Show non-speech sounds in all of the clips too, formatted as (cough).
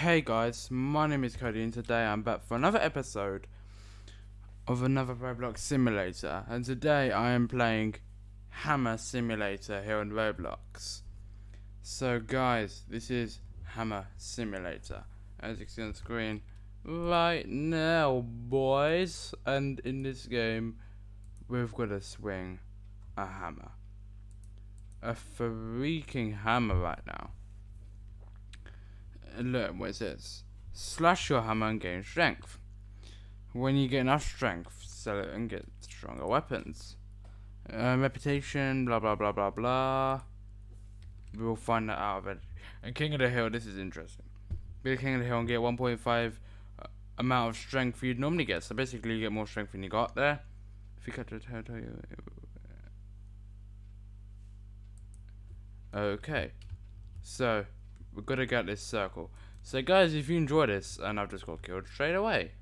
Hey guys, my name is Kodi and today I'm back for another episode of another Roblox simulator and today I am playing Hammer Simulator here on Roblox. So guys, this is Hammer Simulator as you can see on screen right now boys and in this game we've got to swing a hammer. A freaking hammer right now look what. Slash your hammer and gain strength. When you get enough strength, sell it and get stronger weapons. Um, reputation, blah blah blah blah blah. We'll find that out of it. And King of the Hill, this is interesting. Be the King of the Hill and get 1.5 uh, amount of strength you'd normally get. So basically, you get more strength than you got there. If you cut to tell you. Okay. So, we're gonna get this circle. So guys, if you enjoy this, and I've just got killed straight away.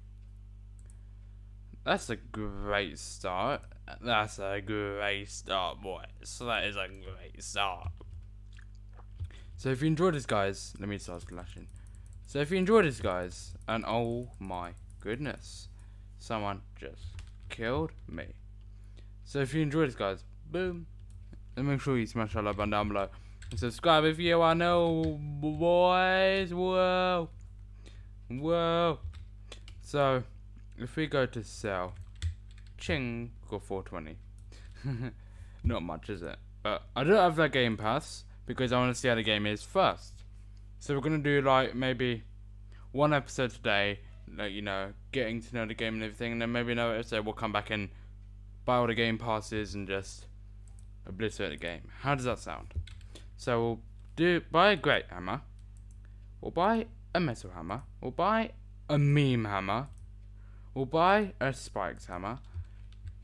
That's a great start. That's a great start, boys. So that is a great start. So if you enjoyed this, guys, let me start splashing. So if you enjoyed this, guys, and oh my goodness, someone just killed me. So if you enjoyed this, guys, boom, and make sure you smash that like button down below. Subscribe if you are to, boys. Whoa. Whoa. So, if we go to sell, ching, got 420. (laughs) Not much, is it? But I don't have that game pass because I want to see how the game is first. So we're gonna do like maybe one episode today, like you know, getting to know the game and everything, and then maybe another episode we'll come back and buy all the game passes and just obliterate the game. How does that sound? So we'll do buy a great hammer. We'll buy a metal hammer. We'll buy a meme hammer. We'll buy a spiked hammer.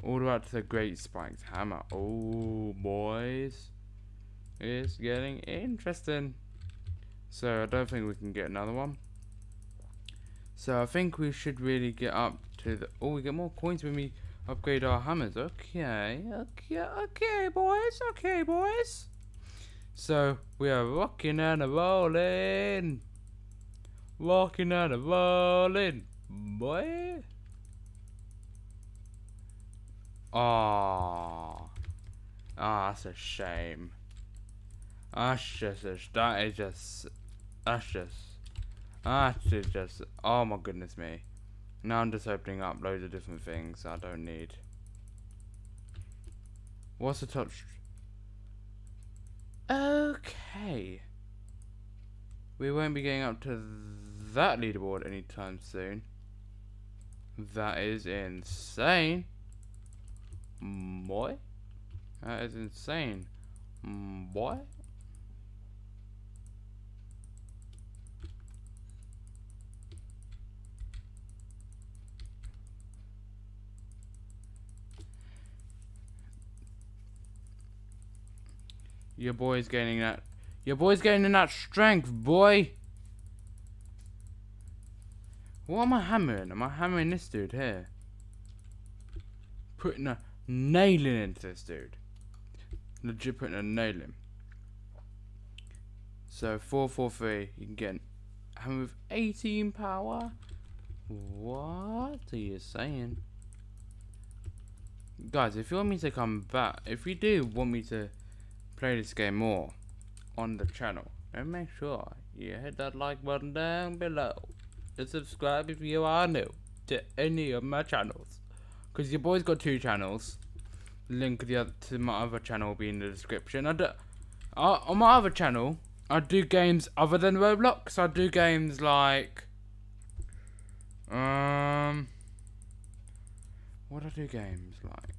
All the way up to the great spiked hammer. Oh boys. It's getting interesting. So I don't think we can get another one. So I think we should really get up to the oh we get more coins when we upgrade our hammers. Okay, okay, okay boys, okay boys. So we are rocking and a rolling, rocking and a rolling, boy. Ah, ah, that's a shame. That's just, a, that is just, that's just, that's just, oh my goodness me. Now I'm just opening up loads of different things I don't need. What's the touch? Okay. We won't be getting up to that leaderboard anytime soon. That is insane. Boy. That is insane. Boy. Your boy's gaining that. Your boy's gaining that strength, boy. What am I hammering? Am I hammering this dude here? Putting a nailing into this dude. Legit putting a nail in. So 443, you can get a hammer with 18 power. What are you saying? Guys, if you want me to come back, if you do want me to play this game more on the channel, And make sure you hit that like button down below and subscribe if you are new to any of my channels. Because your boy's got two channels. Link the other, to my other channel will be in the description. I do, uh, on my other channel, I do games other than Roblox. I do games like... Um... What I do games like?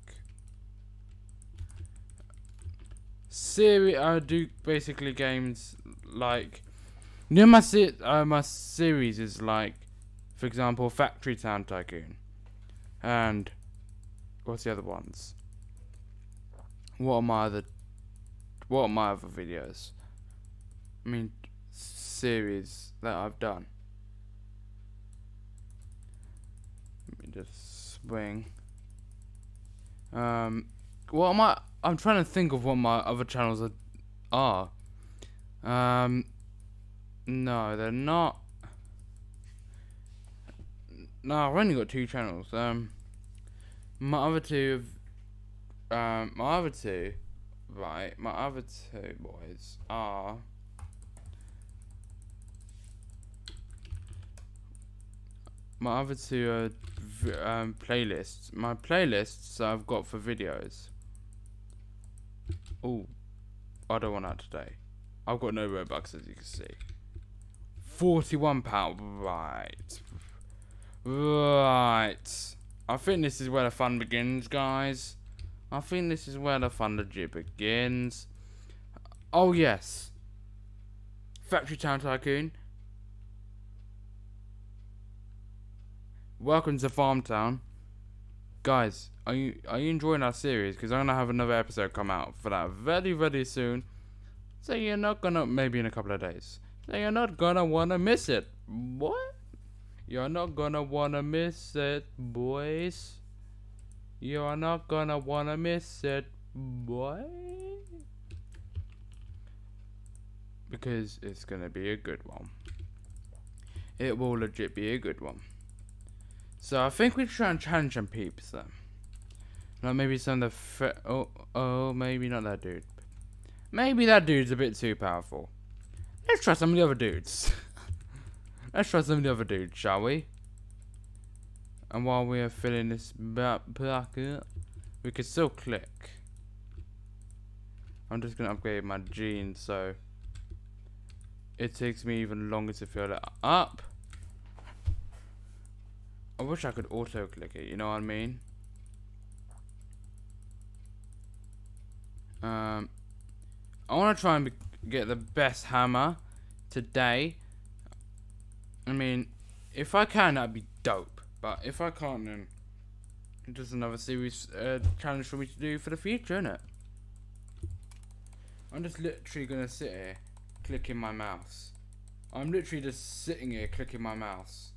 Series I do basically games like you know my uh, my series is like for example Factory Town Tycoon and what's the other ones? What are my other what are my other videos? I mean series that I've done. Let me just swing. Um what am I I'm trying to think of what my other channels are. are. Um, no, they're not. no, I've only got two channels. Um, my other two, um, my other two, right? My other two boys are. My other two are um, playlists. My playlists I've got for videos. Oh, I don't want that today. I've got no Robux as you can see. Forty-one pound, right? Right. I think this is where the fun begins, guys. I think this is where the fun legit begins. Oh yes. Factory Town Tycoon. Welcome to Farm Town. Guys, are you are you enjoying our series? Because I'm gonna have another episode come out for that very very soon. So you're not gonna maybe in a couple of days. So you're not gonna wanna miss it. What? You're not gonna wanna miss it, boys. You're not gonna wanna miss it, boy. Because it's gonna be a good one. It will legit be a good one. So I think we should try and challenge some peeps then. Like maybe some of the oh oh maybe not that dude. Maybe that dude's a bit too powerful. Let's try some of the other dudes. (laughs) Let's try some of the other dudes, shall we? And while we are filling this back up, we can still click. I'm just gonna upgrade my genes so it takes me even longer to fill it up. I wish I could auto click it, you know what I mean? Um, I want to try and get the best hammer today. I mean, if I can, that'd be dope. But if I can't, then it's just another series uh, challenge for me to do for the future, innit? I'm just literally gonna sit here, clicking my mouse. I'm literally just sitting here, clicking my mouse.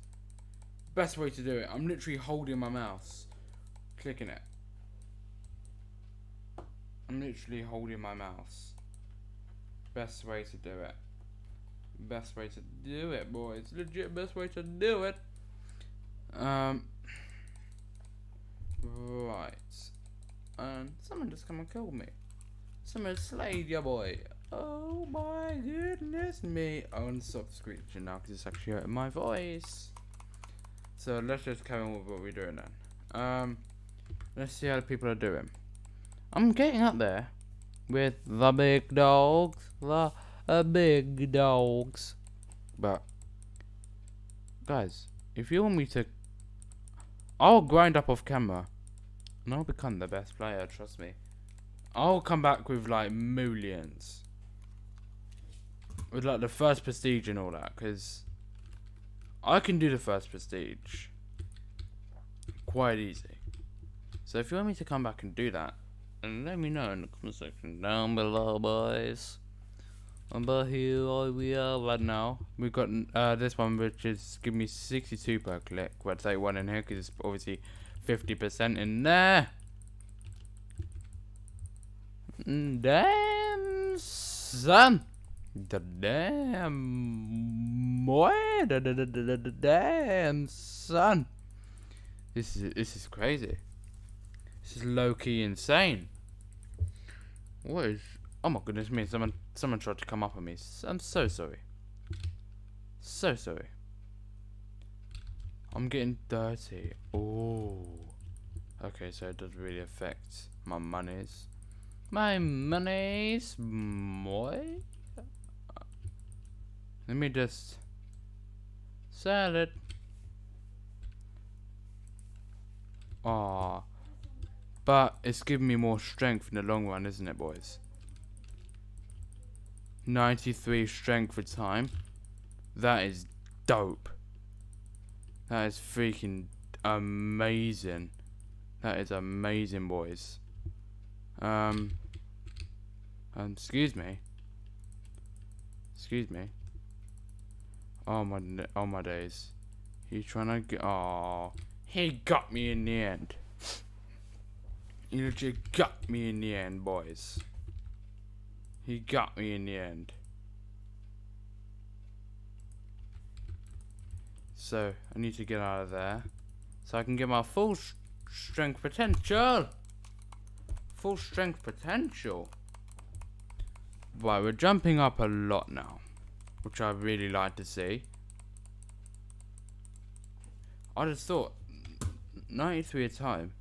Best way to do it. I'm literally holding my mouse, clicking it. I'm literally holding my mouse. Best way to do it. Best way to do it, boys. Legit best way to do it. Um. Right. And Someone just come and killed me. Someone slayed your boy. Oh my goodness me. Screeching now because it's actually hurting my voice. So let's just carry on with what we're doing then. Um. Let's see how the people are doing. I'm getting up there with the big dogs. The uh, big dogs. But, guys, if you want me to, I'll grind up off camera. And I'll become the best player, trust me. I'll come back with like millions. With like the first prestige and all that, because I can do the first prestige quite easy. So if you want me to come back and do that, and let me know in the comment section down below, boys. But here we are right now. We've got uh, this one, which is giving me 62 per click. We'll take one in here because it's obviously 50% in there. Mm, Damn, son. The damn the damn son. This is this is crazy. This is low key insane. What is? Oh my goodness me! Someone someone tried to come up on me. I'm so sorry. So sorry. I'm getting dirty. Oh. Okay, so it doesn't really affect my monies. My monies, boy. Let me just it. Ah. But it's giving me more strength in the long run, isn't it, boys? 93 strength for time. That is dope. That is freaking amazing. That is amazing, boys. Um, um, excuse me. Excuse me. Oh my, oh my days. He's trying to get, oh, he got me in the end. He legit got me in the end, boys. He got me in the end. So I need to get out of there. So I can get my full strength potential. Full strength potential. Right, we're jumping up a lot now. Which I really like to see. I just thought 93 a time.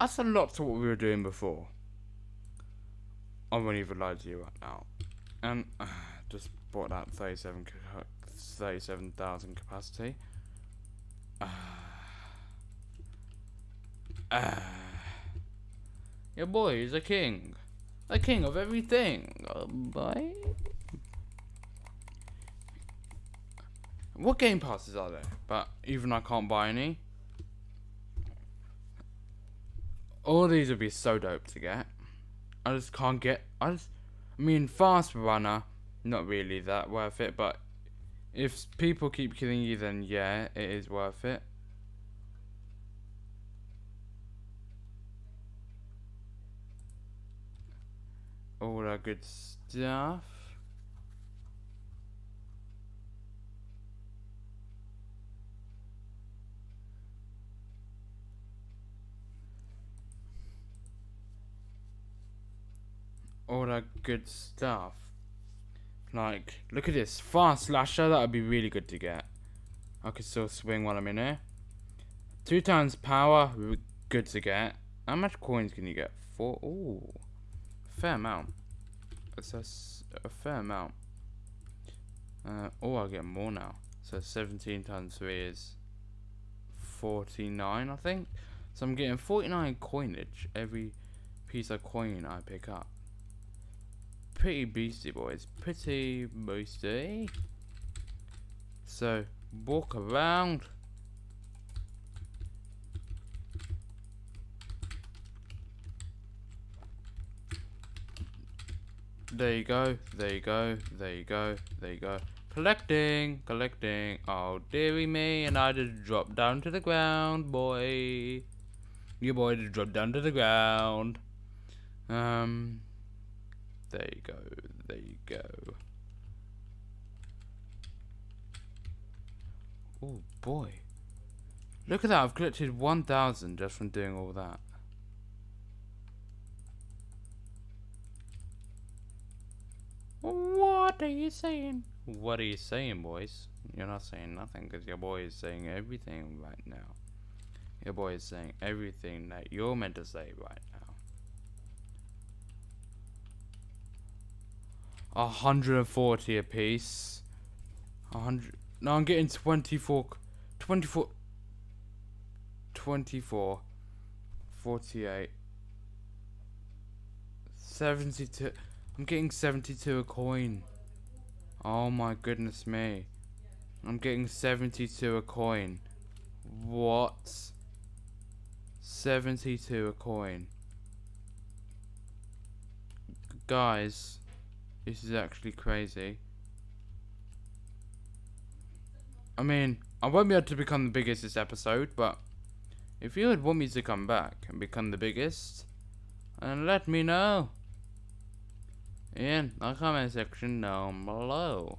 That's a lot to what we were doing before. I won't even lie to you right now. And uh, just bought that 37 37,000 capacity. Uh, uh, your boy is a king. The king of everything. Oh, boy. What game passes are there? But even I can't buy any. All these would be so dope to get. I just can't get. I just. I mean, fast runner, not really that worth it. But if people keep killing you, then yeah, it is worth it. All that good stuff. all that good stuff. Like, look at this. Fast slasher, that would be really good to get. I could still swing while I'm in here. Two times power, good to get. How much coins can you get? Four? Ooh. Fair amount. That's a, fair amount. Uh, oh, I'll get more now. So 17 times 3 is 49, I think. So I'm getting 49 coinage every piece of coin I pick up pretty beasty, boys. Pretty beasty. So, walk around. There you go, there you go, there you go, there you go. Collecting, collecting. Oh, dearie me, and I just dropped down to the ground, boy. Your boy just dropped down to the ground. Um, there you go. There you go. Oh boy. Look at that, I've collected 1,000 just from doing all that. What are you saying? What are you saying, boys? You're not saying nothing because your boy is saying everything right now. Your boy is saying everything that you're meant to say right now. 140 a piece. 100. No, I'm getting 24. 24. 24. 48. 72. I'm getting 72 a coin. Oh my goodness me. I'm getting 72 a coin. What? 72 a coin. Guys. This is actually crazy. I mean, I won't be able to become the biggest this episode, but if you would want me to come back and become the biggest, then let me know in the comment section down below.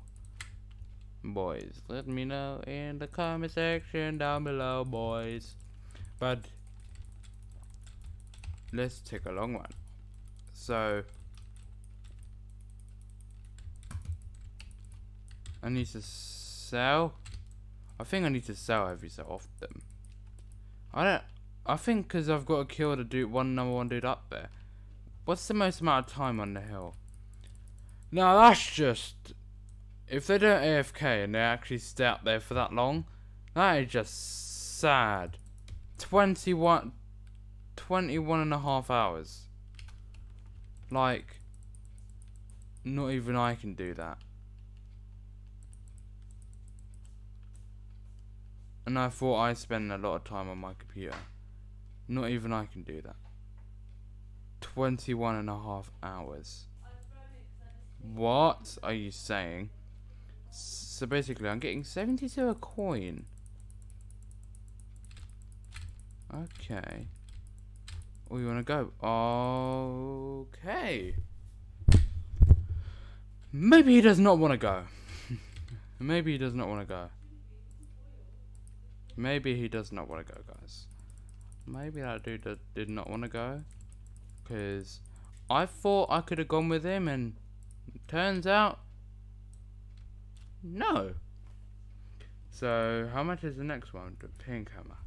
Boys, let me know in the comment section down below, boys. But let's take a long one. So, I need to sell. I think I need to sell every so often. I don't. I think because I've got to kill the dude, one number one dude up there. What's the most amount of time on the hill? No, that's just. If they don't AFK and they actually stay up there for that long, that is just sad. 21, 21 and a half hours. Like, not even I can do that. And I thought I spend a lot of time on my computer. Not even I can do that. 21 and a half hours. What are you saying? So basically, I'm getting 72 a coin. Okay. Oh, you want to go? Okay. Maybe he does not want (laughs) to go. maybe he does not want to go. Maybe he does not want to go, guys. Maybe that dude did, did not want to go. Because I thought I could have gone with him and turns out no. So how much is the next one? The pink hammer.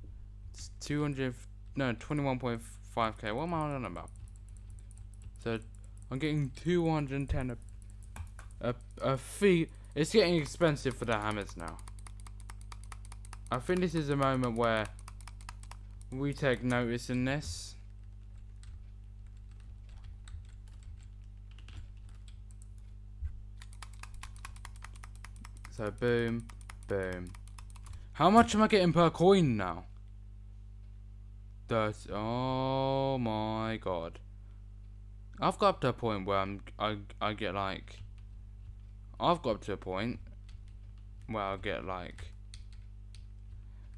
It's 200 no 21.5k. What am I on about? So I'm getting 210 a a, a fee. It's getting expensive for the hammers now. I think this is a moment where we take notice in this. So boom, boom. How much am I getting per coin now? That oh my god. I've got up to a point where I'm I I get like I've got up to a point where I'll get like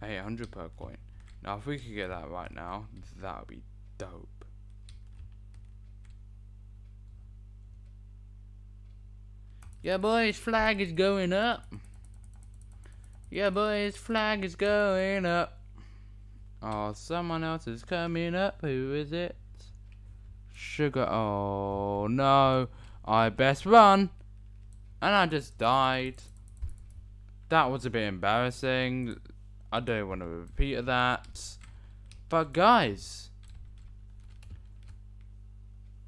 800 per coin. Now if we could get that right now, that would be dope. Yeah, boys, flag is going up. Yeah, boys, flag is going up. Oh, someone else is coming up. Who is it? Sugar. Oh, no. I best run. And I just died. That was a bit embarrassing. I don't want to repeat that. But guys.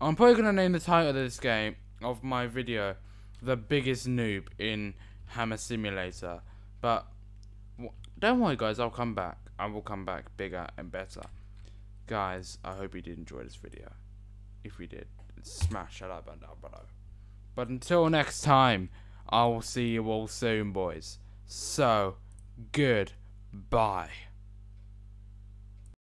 I'm probably going to name the title of this game, of my video, the biggest noob in Hammer Simulator. But don't worry, guys. I'll come back. I will come back bigger and better. Guys, I hope you did enjoy this video. If you did, smash that like button down below. But until next time, I will see you all soon, boys. So, goodbye.